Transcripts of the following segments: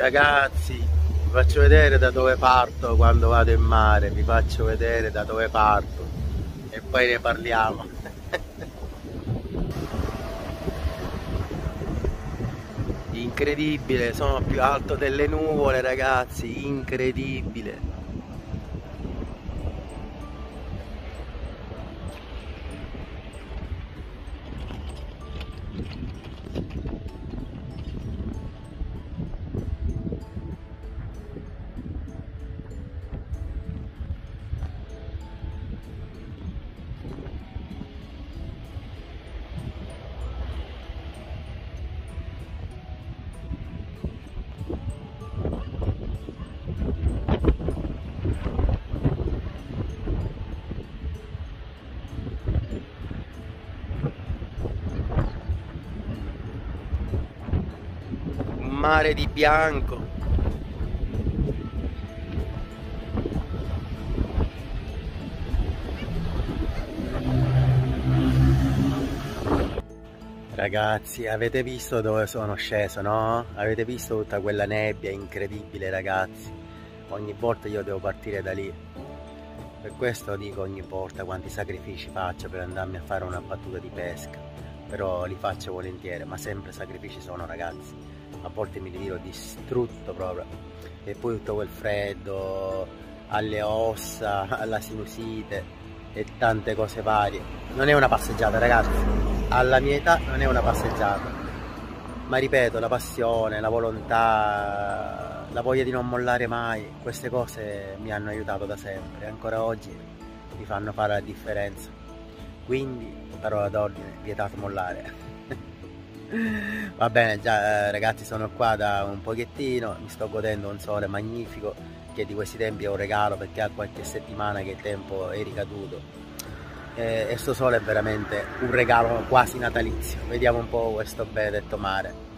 Ragazzi, vi faccio vedere da dove parto quando vado in mare, vi faccio vedere da dove parto e poi ne parliamo. Incredibile, sono più alto delle nuvole ragazzi, incredibile. Mare di bianco. Ragazzi, avete visto dove sono sceso, no? Avete visto tutta quella nebbia incredibile, ragazzi? Ogni volta io devo partire da lì. Per questo dico ogni volta quanti sacrifici faccio per andarmi a fare una battuta di pesca. Però li faccio volentieri, ma sempre sacrifici sono, ragazzi. A volte mi ritiro distrutto proprio. E poi tutto quel freddo alle ossa, alla sinusite e tante cose varie. Non è una passeggiata ragazzi. Alla mia età non è una passeggiata. Ma ripeto la passione, la volontà la voglia di non mollare mai queste cose mi hanno aiutato da sempre. E ancora oggi mi fanno fare la differenza quindi parola d'ordine vietato mollare Va bene, già eh, ragazzi sono qua da un pochettino, mi sto godendo un sole magnifico che di questi tempi è un regalo perché ha qualche settimana che il tempo è ricaduto e questo sole è veramente un regalo quasi natalizio. Vediamo un po' questo benedetto mare.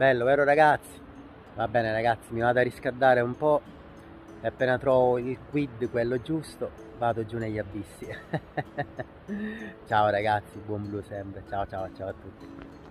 Bello, vero ragazzi? Va bene ragazzi, mi vado a riscaldare un po' e appena trovo il quid, quello giusto, vado giù negli abissi. ciao ragazzi, buon blu sempre. Ciao ciao ciao a tutti.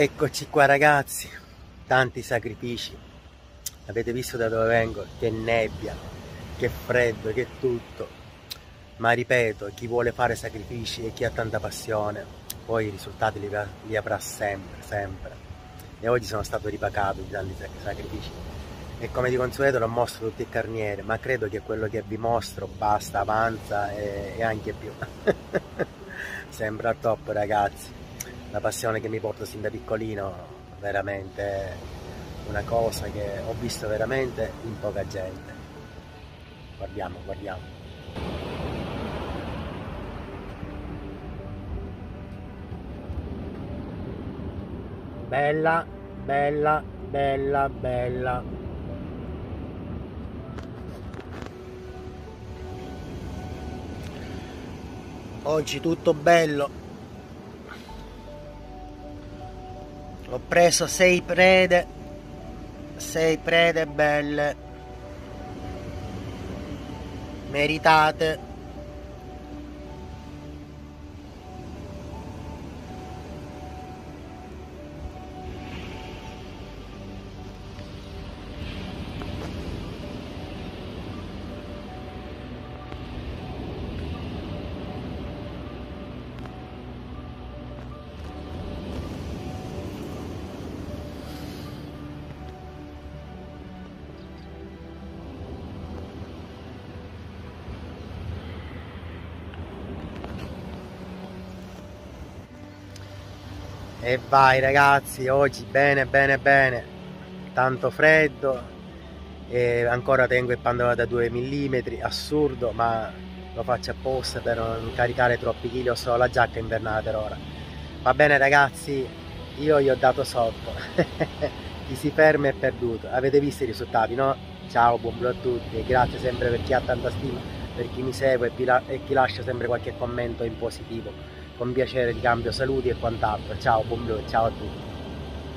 Eccoci qua ragazzi, tanti sacrifici. Avete visto da dove vengo? Che nebbia, che freddo, che tutto. Ma ripeto, chi vuole fare sacrifici e chi ha tanta passione, poi i risultati li, li avrà sempre, sempre. E oggi sono stato ripacato di tanti sacrifici. E come di consueto non mostro tutti i carnieri, ma credo che quello che vi mostro basta, avanza e, e anche più. Sembra top ragazzi la passione che mi porto sin da piccolino, veramente una cosa che ho visto veramente in poca gente. Guardiamo, guardiamo. Bella, bella, bella, bella. Oggi tutto bello, ho preso sei prede. Sei prede belle. Meritate e vai ragazzi oggi bene bene bene. Tanto freddo e ancora tengo il pantalone da 2 mm assurdo ma lo faccio apposta per non caricare troppi chili ho solo la giacca invernale per ora. Va bene ragazzi io gli ho dato sotto. Chi si ferma è perduto. Avete visto i risultati no? ciao buon a tutti e grazie sempre per chi ha tanta stima per chi mi segue e chi lascia sempre qualche commento in positivo con piacere ti cambio saluti e quant'altro. Ciao blu ciao a tutti.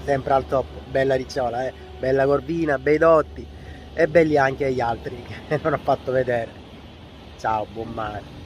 Sempre al top bella ricciola eh? bella corvina bei dotti e belli anche gli altri che non ho fatto vedere. Ciao buon mare